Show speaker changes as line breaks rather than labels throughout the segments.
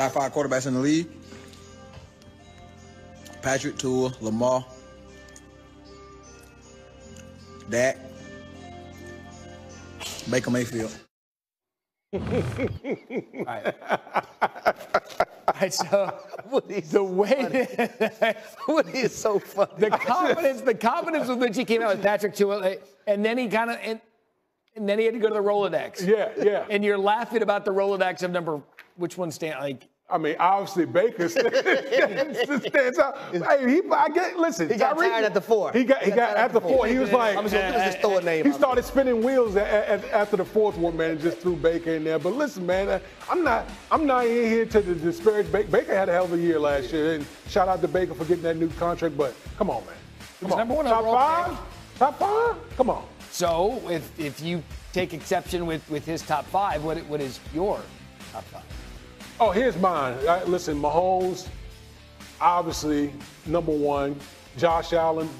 top five quarterbacks in the league. Patrick Tua, Lamar, Dak, Baker Mayfield.
All right. All right, so the way
Woody is so funny.
the confidence, the confidence with which he came out with Patrick Tua, eh, and then he kind of and, and then he had to go to the Rolodex.
Yeah, yeah.
And you're laughing about the Rolodex of number which one stand like
I mean, obviously Baker stands, stands out. Hey, he, I get. Listen,
He got
Tyreek-
tired at the four.
He got, he
He
got,
got tired
at the four. He was like,
I'm just gonna just throw a name.
he
out
started spinning wheels a- a- a- after the fourth one, man, and just threw Baker in there. But listen, man, uh, I'm not, I'm not in here to disparage Baker. Baker had a hell of a year last year, and shout out to Baker for getting that new contract. But come on, man, come on,
number one
top
overall
five, top five, come on.
so. If if you take exception with with his top five, what what is your top five?
Oh, here's mine. Uh, listen, Mahomes, obviously number one. Josh Allen,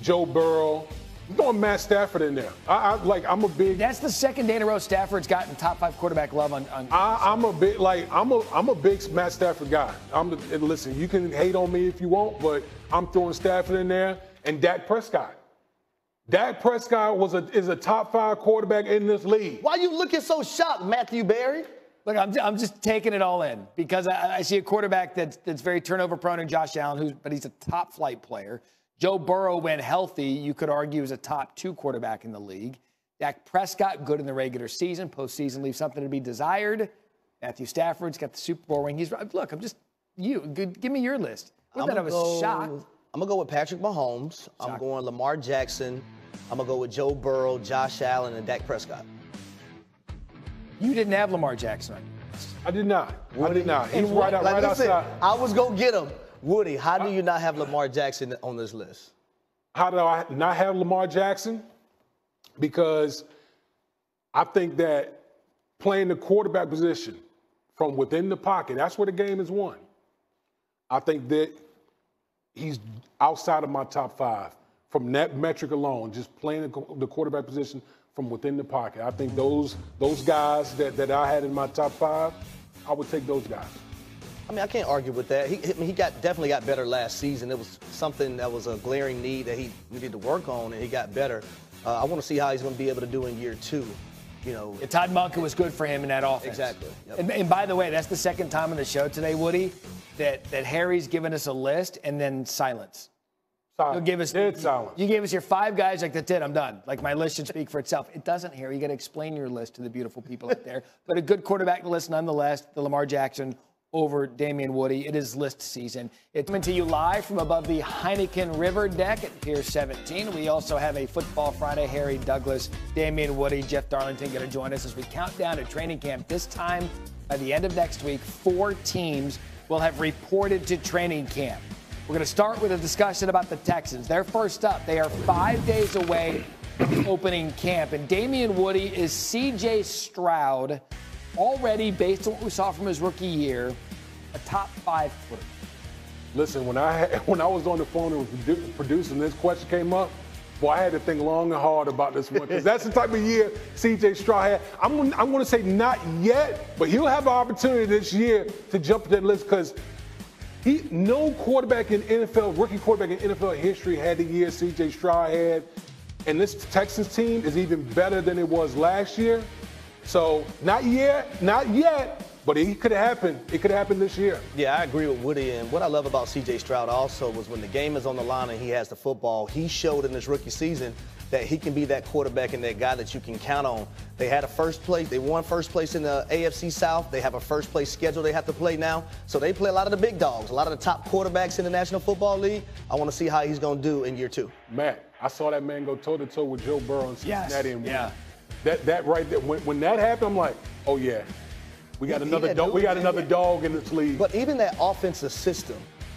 Joe Burrow. I'm throwing Matt Stafford in there. I, I like. I'm a big.
That's the second day in a row Stafford's gotten top five quarterback love on. on
I, I'm a big like. I'm a. I'm a big Matt Stafford guy. I'm. The, and listen, you can hate on me if you want, but I'm throwing Stafford in there and Dak Prescott. Dak Prescott was a is a top five quarterback in this league.
Why you looking so shocked, Matthew Berry?
Look, I'm, I'm just taking it all in because I, I see a quarterback that's, that's very turnover prone in Josh Allen, who's, but he's a top flight player. Joe Burrow, when healthy, you could argue is a top two quarterback in the league. Dak Prescott, good in the regular season. Postseason leaves something to be desired. Matthew Stafford's got the Super Bowl ring. He's look. I'm just you. Good, give me your list. Not that I was
go,
shocked.
I'm gonna go with Patrick Mahomes. I'm going Lamar Jackson. I'm gonna go with Joe Burrow, Josh Allen, and Dak Prescott.
You didn't have Lamar Jackson.
I did not. I did not. He's
And
right, out,
like
right
I
outside.
I was gonna get him. Woody, how do you not have Lamar Jackson on this list?
How do I not have Lamar Jackson? Because I think that playing the quarterback position from within the pocket, that's where the game is won. I think that he's outside of my top five from that metric alone, just playing the quarterback position from within the pocket. I think those those guys that, that I had in my top five, I would take those guys.
I mean, I can't argue with that. He, I mean, he got definitely got better last season. It was something that was a glaring need that he needed to work on, and he got better. Uh, I want to see how he's going to be able to do in year two. You know,
Yeah, Todd Monken was good for him in that offense.
Exactly, yep.
And, and by the way, that's the second time on the show today, Woody, that, that Harry's given us a list and then silence.
Silent.
You'll give us
Dead silent.
You gave us your five guys. Like that's it. I'm done. Like my list should speak for itself. It doesn't, Harry. You got to explain your list to the beautiful people out there. But a good quarterback list nonetheless. The Lamar Jackson over Damien Woody. It is list season. It's coming to you live from above the Heineken River deck at Pier 17. We also have a Football Friday. Harry Douglas, Damien Woody, Jeff Darlington going to join us as we count down to training camp. This time, by the end of next week, four teams will have reported to training camp. We're going to start with a discussion about the Texans. They're first up. They are five days away from opening camp. And Damien Woody is CJ Stroud, already, based on what we saw from his rookie year, a top five quarterback.
Listen, when I when I was on the phone and was producing, this question came up. Boy, I had to think long and hard about this one because that's the type of year C.J. Stroud had. I'm I'm going to say not yet, but he'll have an opportunity this year to jump to that list because he no quarterback in NFL, rookie quarterback in NFL history had the year C.J. Stroud had, and this Texans team is even better than it was last year. So not yet, not yet, but it could happen. It could happen this year.
Yeah, I agree with Woody. And what I love about CJ Stroud also was when the game is on the line and he has the football, he showed in his rookie season that he can be that quarterback and that guy that you can count on. They had a first place, they won first place in the AFC South. They have a first place schedule they have to play now. So they play a lot of the big dogs, a lot of the top quarterbacks in the National Football League. I want to see how he's going to do in year two.
Matt, I saw that man go toe to toe with Joe Burrow in
Yes,
Cincinnati and win.
yeah.
That that right there, when, when that happened, I'm like, oh yeah, we got
He- he
another
had
dog. We got another dog in this league.
But even that offensive system,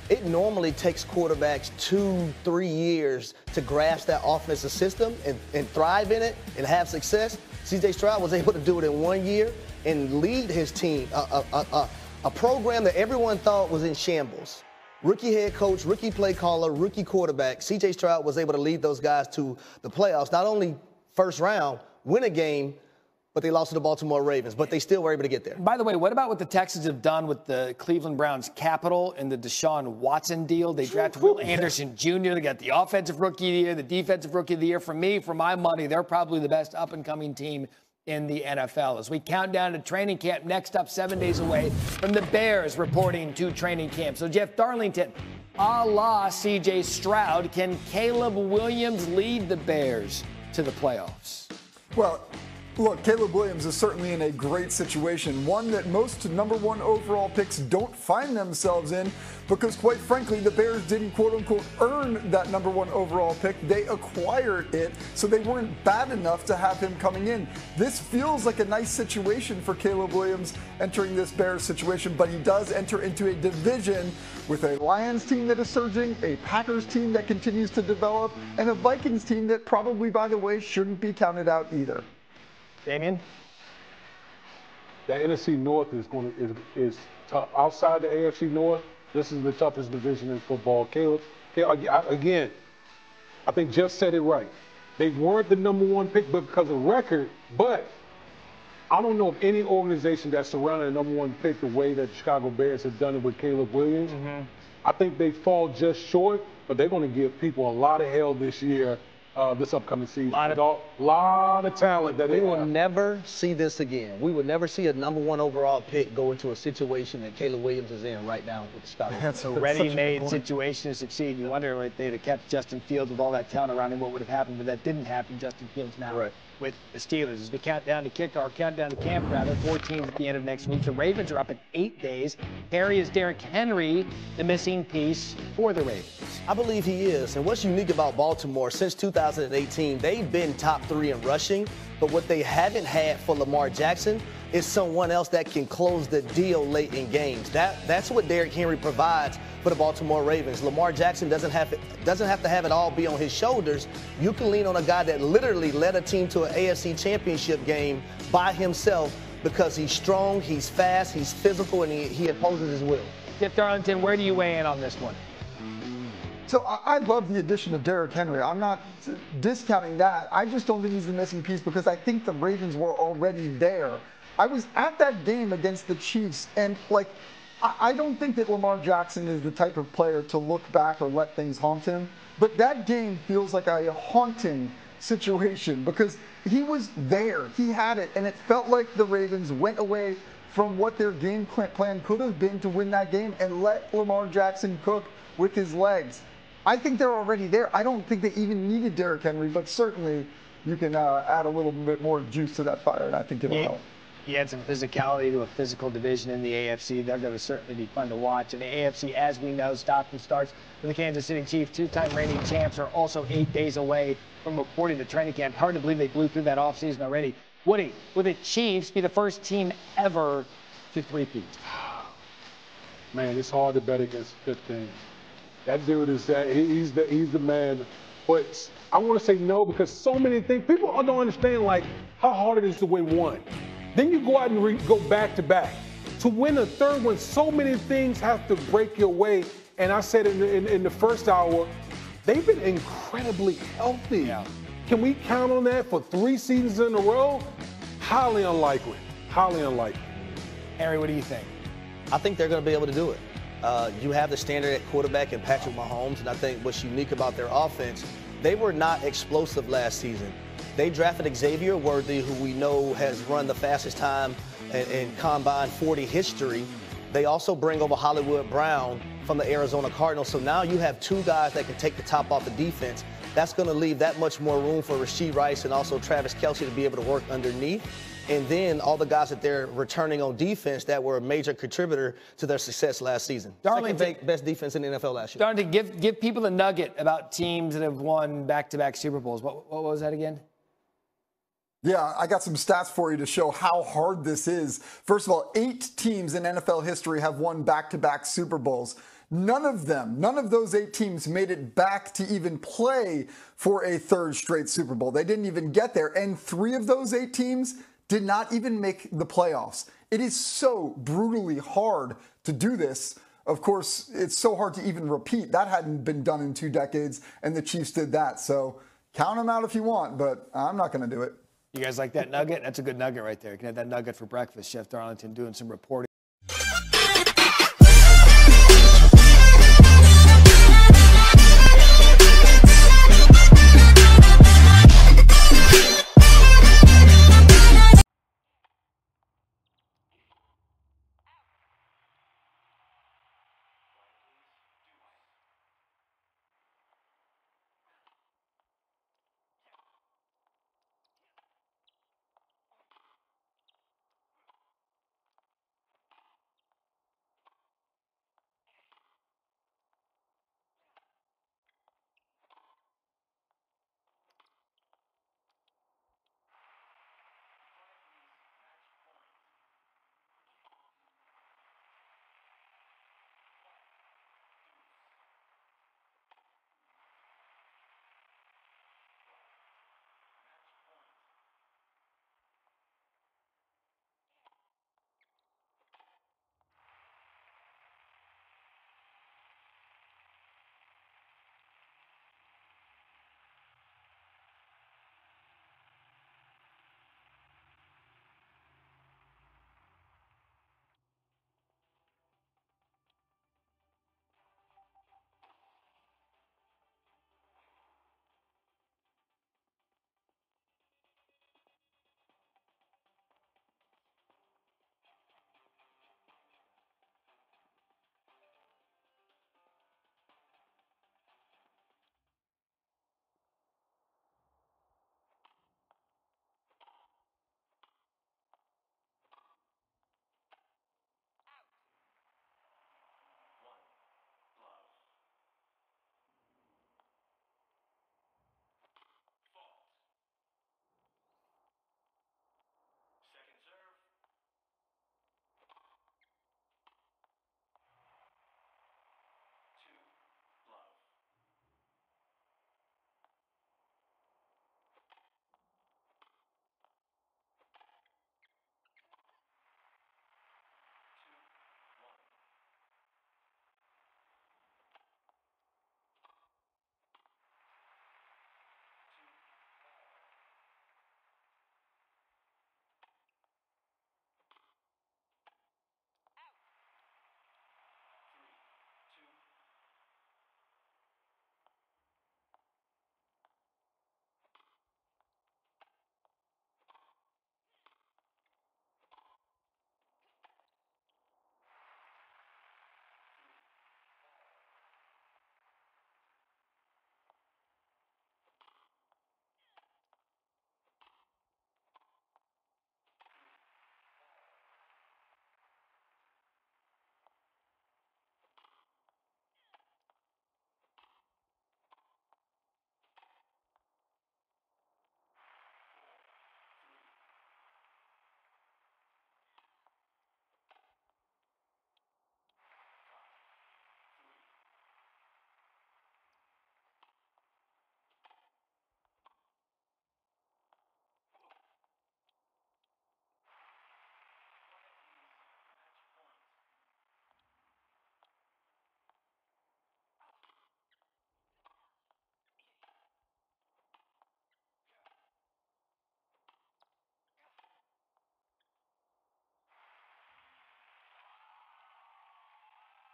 it normally takes quarterbacks two, three years to grasp that offensive system and, and thrive in it and have success. CJ Stroud was able to do it in one year and lead his team, a, a, a, a, a program that everyone thought was in shambles. Rookie head coach, rookie play caller, rookie quarterback. CJ Stroud was able to lead those guys to the playoffs, not only first round, win a game, but they lost to the Baltimore Ravens. But they still were able to get there.
By the way, what about what the Texans have done with the Cleveland Browns capital and the Deshaun Watson deal? They drafted Will Anderson Jr. They got the offensive rookie of the year, the defensive rookie of the year. For me, for my money, they're probably the best up and coming team in the NFL. As we count down to training camp, next up, seven days away from the Bears reporting to training camp. So, Jeff Darlington, a la CJ Stroud, can Caleb Williams lead the Bears to the playoffs?
Well, Look, Caleb Williams is certainly in a great situation, one that most number one overall picks don't find themselves in because, quite frankly, the Bears didn't quote unquote earn that number one overall pick. They acquired it, so they weren't bad enough to have him coming in. This feels like a nice situation for Caleb Williams entering this Bears situation, but he does enter into a division with a Lions team that is surging, a Packers team that continues to develop, and a Vikings team that probably, by the way, shouldn't be counted out either.
Damien?
The NFC North is going to is, is tough. Outside the AFC North, this is the toughest division in football. Caleb, again, I think Jeff said it right. They weren't the number one pick but because of record, but I don't know of any organization that surrounded the number one pick the way that the Chicago Bears have done it with Caleb Williams. Mm-hmm. I think they fall just short, but they're going to give people a lot of hell this year uh, this upcoming season. A lot of, lot of talent that
we
they
will
have.
never see this again. We will never see a number one overall pick go into a situation that Caleb Williams is in right now with the Chicago.
That's a ready-made situation to succeed. You wonder if they'd have kept Justin Fields with all that talent around him, what would have happened, but that didn't happen. Justin Fields now.
Right
with the Steelers as we count down to kick our countdown to camp rather. 14 at the end of next week. The Ravens are up in eight days. Harry is Derrick Henry, the missing piece for the Ravens.
I believe he is. And what's unique about Baltimore since 2018, they've been top three in rushing, but what they haven't had for Lamar Jackson is someone else that can close the deal late in games. That that's what Derrick Henry provides for the Baltimore Ravens. Lamar Jackson doesn't have doesn't have to have it all be on his shoulders. You can lean on a guy that literally led a team to an AFC Championship game by himself because he's strong, he's fast, he's physical, and he, he imposes his will.
Jeff Darlington, where do you weigh in on this one?
So I love the addition of Derrick Henry. I'm not discounting that. I just don't think he's the missing piece because I think the Ravens were already there. I was at that game against the Chiefs, and like, I don't think that Lamar Jackson is the type of player to look back or let things haunt him. But that game feels like a haunting situation because he was there. He had it, and it felt like the Ravens went away from what their game plan could have been to win that game and let Lamar Jackson cook with his legs. I think they're already there. I don't think they even needed Derrick Henry, but certainly you can uh, add a little bit more juice to that fire, and I think it'll yeah. help
you add some physicality to a physical division in the AFC. They're going to certainly be fun to watch. And the AFC, as we know, stops and starts with the Kansas City Chiefs. Two-time reigning champs are also eight days away from reporting to training camp. Hard to believe they blew through that offseason already. Woody, will the Chiefs be the first team ever to three-peat?
Man, it's hard to bet against 15. That dude is that he's the he's the man. But I want to say no because so many things people don't understand like how hard it is to win one. Then you go out and re- go back to back. To win a third one, so many things have to break your way. And I said in the, in, in the first hour, they've been incredibly healthy. Yeah. Can we count on that for three seasons in a row? Highly unlikely. Highly unlikely.
Harry, what do you think?
I think they're going to be able to do it. Uh, you have the standard at quarterback in Patrick Mahomes, and I think what's unique about their offense, they were not explosive last season. They drafted Xavier Worthy, who we know has run the fastest time in, in combine 40 history. They also bring over Hollywood Brown from the Arizona Cardinals. So now you have two guys that can take the top off the defense. That's going to leave that much more room for Rashee Rice and also Travis Kelce to be able to work underneath. And then all the guys that they're returning on defense that were a major contributor to their success last season. Darlington, Second best defense in the NFL last year.
Darlington, give, give people a nugget about teams that have won back-to-back Super Bowls. What, what was that again?
Yeah, I got some stats for you to show how hard this is. First of all, eight teams in NFL history have won back to back Super Bowls. None of them, none of those eight teams made it back to even play for a third straight Super Bowl. They didn't even get there. And three of those eight teams did not even make the playoffs. It is so brutally hard to do this. Of course, it's so hard to even repeat. That hadn't been done in two decades, and the Chiefs did that. So count them out if you want, but I'm not going to do it.
You guys like that nugget? That's a good nugget right there. You can have that nugget for breakfast. Chef Darlington doing some reporting.